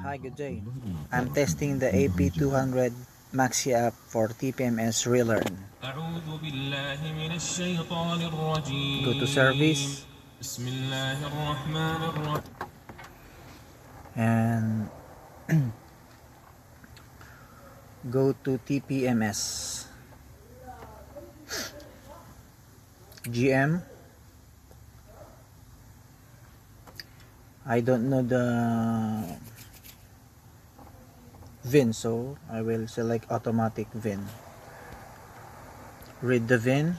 Hi, good day. Mm-hmm. I'm testing the AP200 Maxi app for TPMS relearn. Go to service. And go to TPMS. GM. I don't know the VIN, so I will select automatic VIN. Read the VIN.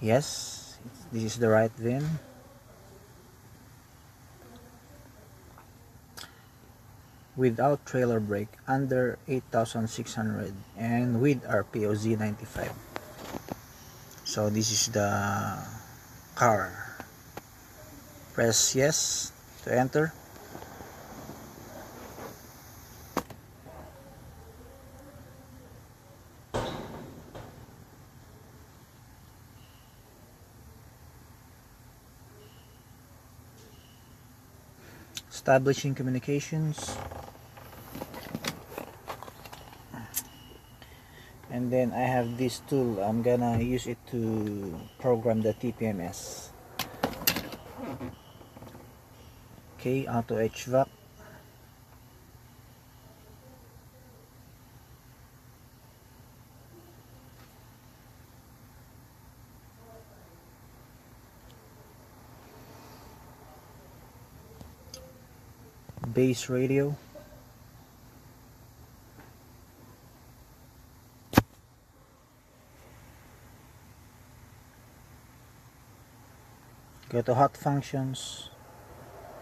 Yes, this is the right VIN. Without trailer brake, under 8,600 and with RPO Z95. So this is the car. Press yes to enter. establishing communications. And then I have this tool. I'm gonna use it to program the TPMS mm-hmm. Okay auto HVAC base radio. Go to hot functions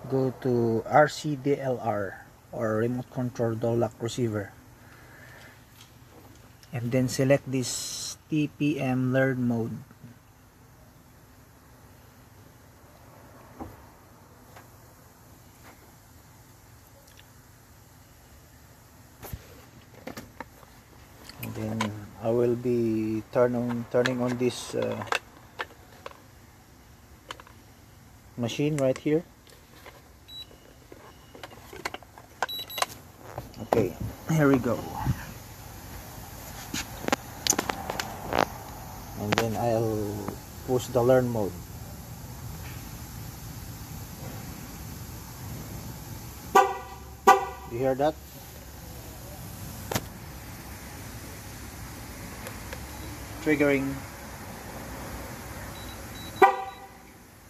go to RCDLR or remote control door lock receiver and then select this TPM learn mode. And then I will be turn on, turning on this uh, machine right here okay here we go. And then I'll push the learn mode. You hear that? Triggering.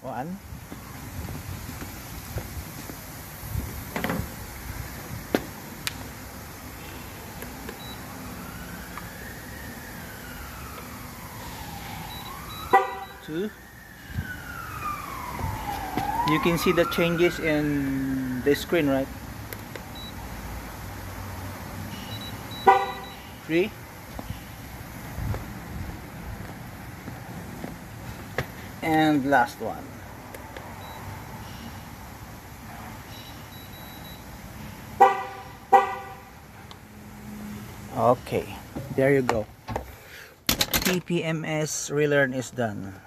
One two you can see the changes in the screen right? Three. And last one. Okay there you go. TPMS relearn is done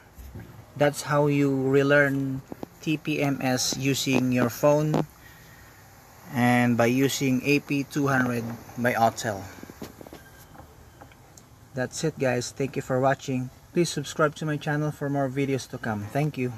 that's how you relearn TPMS using your phone and by using AP200 by Autel. That's it guys. Thank you for watching. Please subscribe to my channel for more videos to come. Thank you